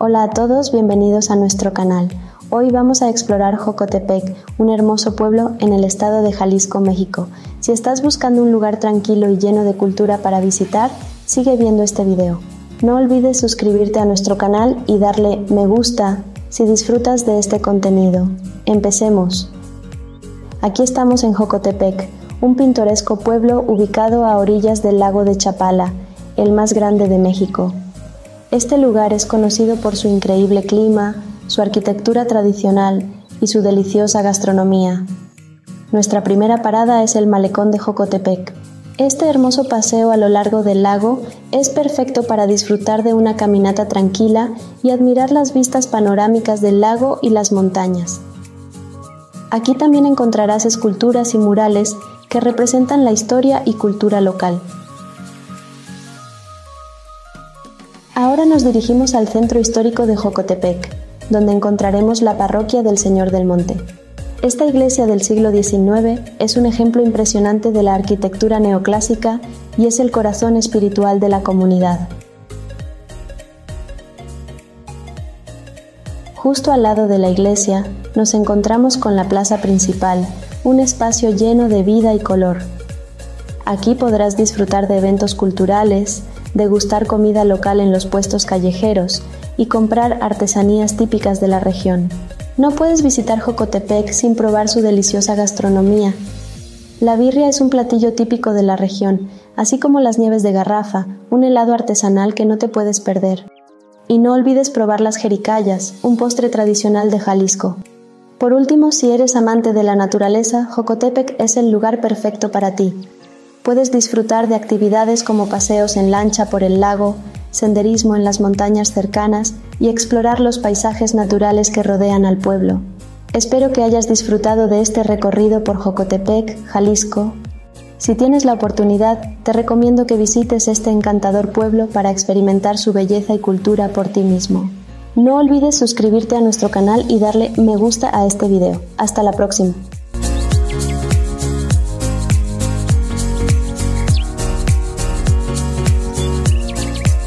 Hola a todos, bienvenidos a nuestro canal. Hoy vamos a explorar Jocotepec, un hermoso pueblo en el estado de Jalisco, México. Si estás buscando un lugar tranquilo y lleno de cultura para visitar, sigue viendo este video. No olvides suscribirte a nuestro canal y darle me gusta si disfrutas de este contenido. Empecemos. Aquí estamos en Jocotepec, un pintoresco pueblo ubicado a orillas del lago de Chapala, el más grande de México. Este lugar es conocido por su increíble clima, su arquitectura tradicional y su deliciosa gastronomía. Nuestra primera parada es el malecón de Jocotepec. Este hermoso paseo a lo largo del lago es perfecto para disfrutar de una caminata tranquila y admirar las vistas panorámicas del lago y las montañas. Aquí también encontrarás esculturas y murales que representan la historia y cultura local. Ahora nos dirigimos al centro histórico de Jocotepec, donde encontraremos la parroquia del Señor del Monte. Esta iglesia del siglo XIX es un ejemplo impresionante de la arquitectura neoclásica y es el corazón espiritual de la comunidad. Justo al lado de la iglesia nos encontramos con la plaza principal, un espacio lleno de vida y color. Aquí podrás disfrutar de eventos culturales, degustar comida local en los puestos callejeros y comprar artesanías típicas de la región. No puedes visitar Jocotepec sin probar su deliciosa gastronomía. La birria es un platillo típico de la región, así como las nieves de garrafa, un helado artesanal que no te puedes perder. Y no olvides probar las jericayas, un postre tradicional de Jalisco. Por último, si eres amante de la naturaleza, Jocotepec es el lugar perfecto para ti. Puedes disfrutar de actividades como paseos en lancha por el lago, senderismo en las montañas cercanas y explorar los paisajes naturales que rodean al pueblo. Espero que hayas disfrutado de este recorrido por Jocotepec, Jalisco. Si tienes la oportunidad, te recomiendo que visites este encantador pueblo para experimentar su belleza y cultura por ti mismo. No olvides suscribirte a nuestro canal y darle me gusta a este video. Hasta la próxima.